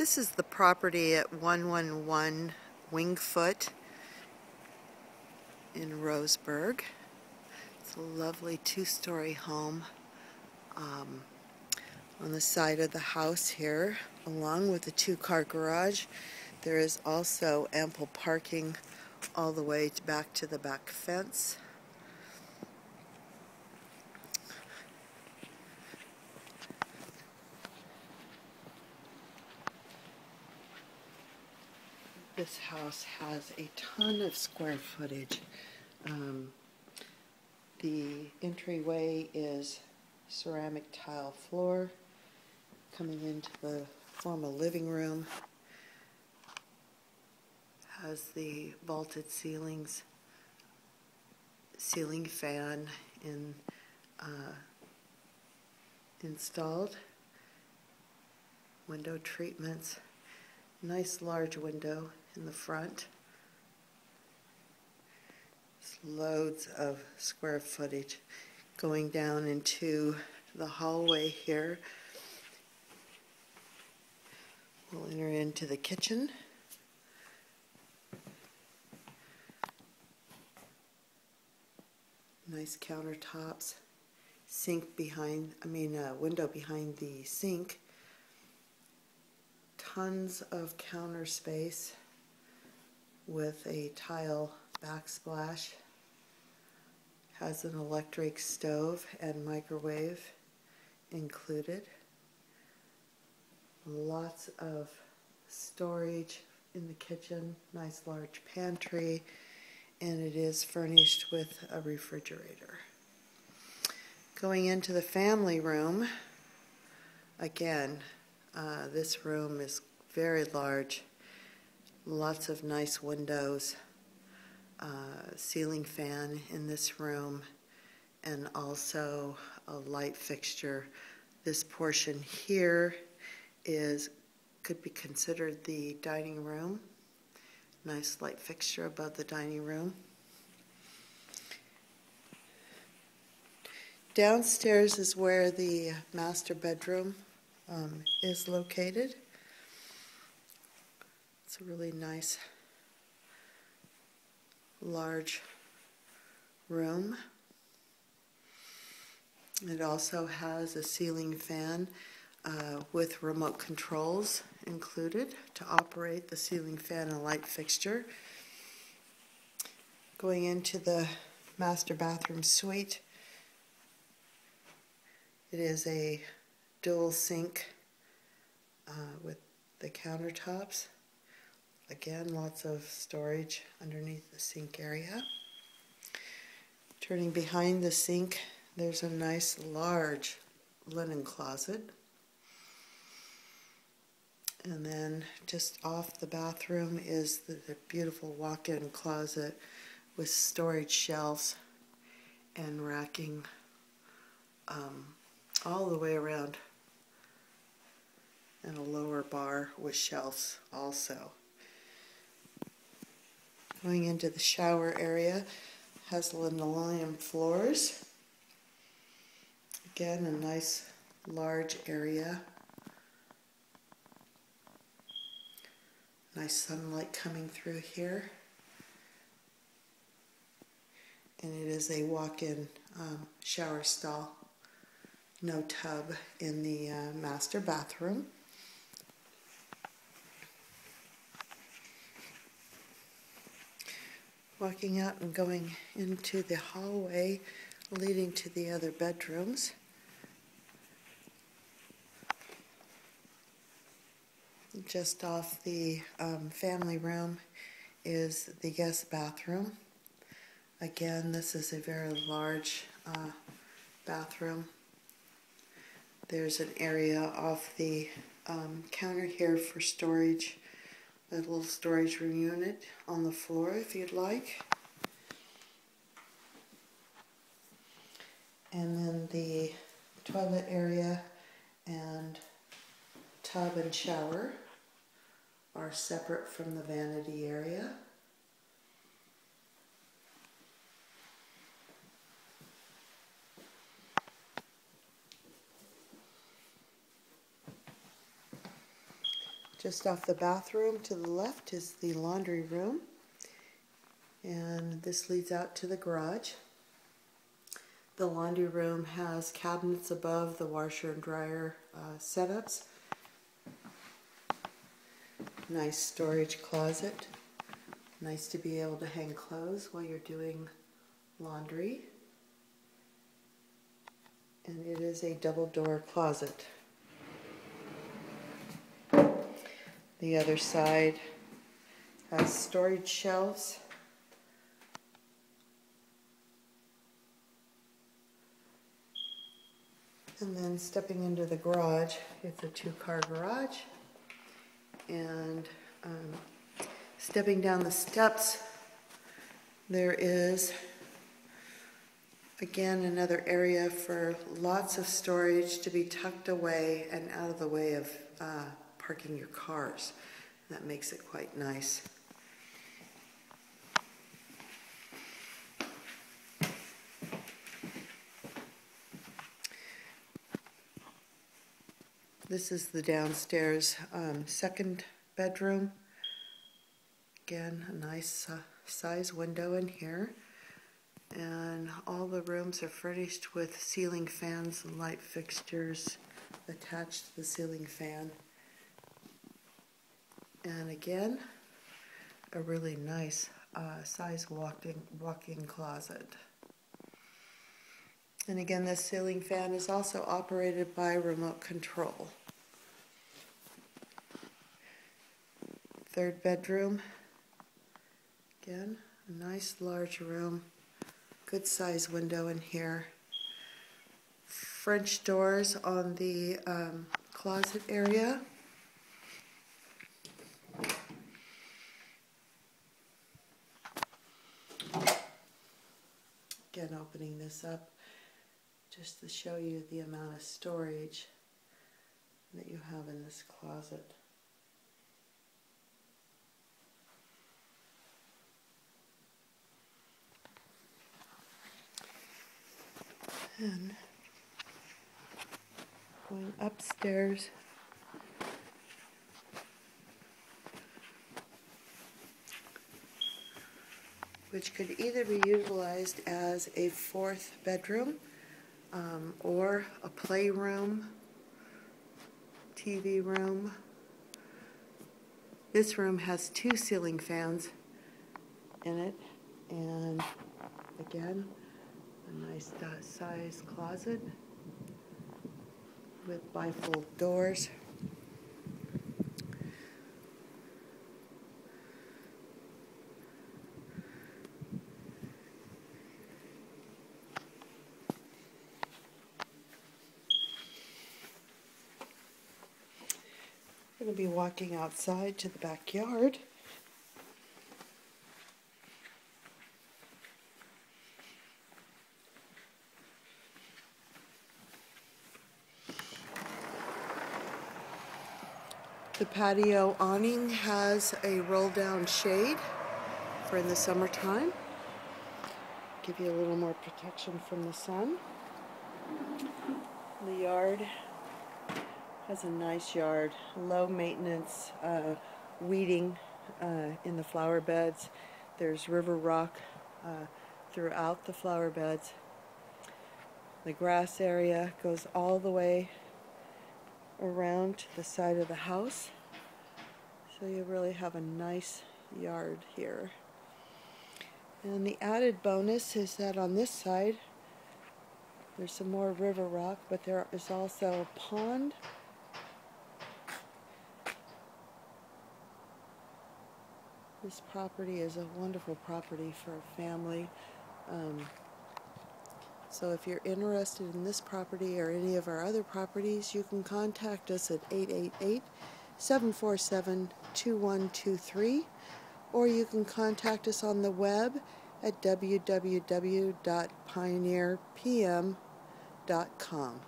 This is the property at 111 Wingfoot in Roseburg. It's a lovely two-story home um, on the side of the house here, along with a two-car garage. There is also ample parking all the way back to the back fence. This house has a ton of square footage. Um, the entryway is ceramic tile floor coming into the formal living room. Has the vaulted ceilings, ceiling fan in, uh, installed, window treatments, nice large window in the front. loads of square footage going down into the hallway here. We'll enter into the kitchen. Nice countertops, sink behind, I mean, a window behind the sink. Tons of counter space with a tile backsplash. Has an electric stove and microwave included. Lots of storage in the kitchen, nice large pantry, and it is furnished with a refrigerator. Going into the family room, again, uh, this room is very large Lots of nice windows, uh, ceiling fan in this room, and also a light fixture. This portion here is could be considered the dining room. Nice light fixture above the dining room. Downstairs is where the master bedroom um, is located. It's a really nice large room. It also has a ceiling fan uh, with remote controls included to operate the ceiling fan and light fixture. Going into the master bathroom suite, it is a dual sink uh, with the countertops. Again, lots of storage underneath the sink area. Turning behind the sink, there's a nice large linen closet. And then just off the bathroom is the, the beautiful walk-in closet with storage shelves and racking um, all the way around and a lower bar with shelves also. Going into the shower area has linoleum floors. Again, a nice large area. Nice sunlight coming through here. And it is a walk-in um, shower stall. No tub in the uh, master bathroom. Walking out and going into the hallway leading to the other bedrooms. Just off the um, family room is the guest bathroom. Again, this is a very large uh, bathroom. There's an area off the um, counter here for storage a little storage room unit on the floor if you'd like. And then the toilet area and tub and shower are separate from the vanity area. Just off the bathroom to the left is the laundry room. And this leads out to the garage. The laundry room has cabinets above the washer and dryer uh, setups. Nice storage closet. Nice to be able to hang clothes while you're doing laundry. And it is a double door closet. The other side has storage shelves. And then stepping into the garage, it's a two-car garage. And um, stepping down the steps, there is, again, another area for lots of storage to be tucked away and out of the way of uh, parking your cars. That makes it quite nice. This is the downstairs um, second bedroom. Again, a nice uh, size window in here. And all the rooms are furnished with ceiling fans and light fixtures attached to the ceiling fan. And again, a really nice uh, size walk-in walk-in closet. And again, this ceiling fan is also operated by remote control. Third bedroom. Again, a nice large room. Good size window in here. French doors on the um, closet area. Again, opening this up just to show you the amount of storage that you have in this closet. And going upstairs which could either be utilized as a fourth bedroom um, or a playroom, TV room. This room has two ceiling fans in it, and again, a nice size closet with bifold doors. We're going to be walking outside to the backyard. The patio awning has a roll down shade for in the summertime. Give you a little more protection from the sun. The yard has a nice yard, low maintenance uh, weeding uh, in the flower beds. There's river rock uh, throughout the flower beds. The grass area goes all the way around to the side of the house. So you really have a nice yard here. And the added bonus is that on this side, there's some more river rock, but there is also a pond This property is a wonderful property for a family. Um, so if you're interested in this property or any of our other properties, you can contact us at 888-747-2123 or you can contact us on the web at www.pioneerpm.com.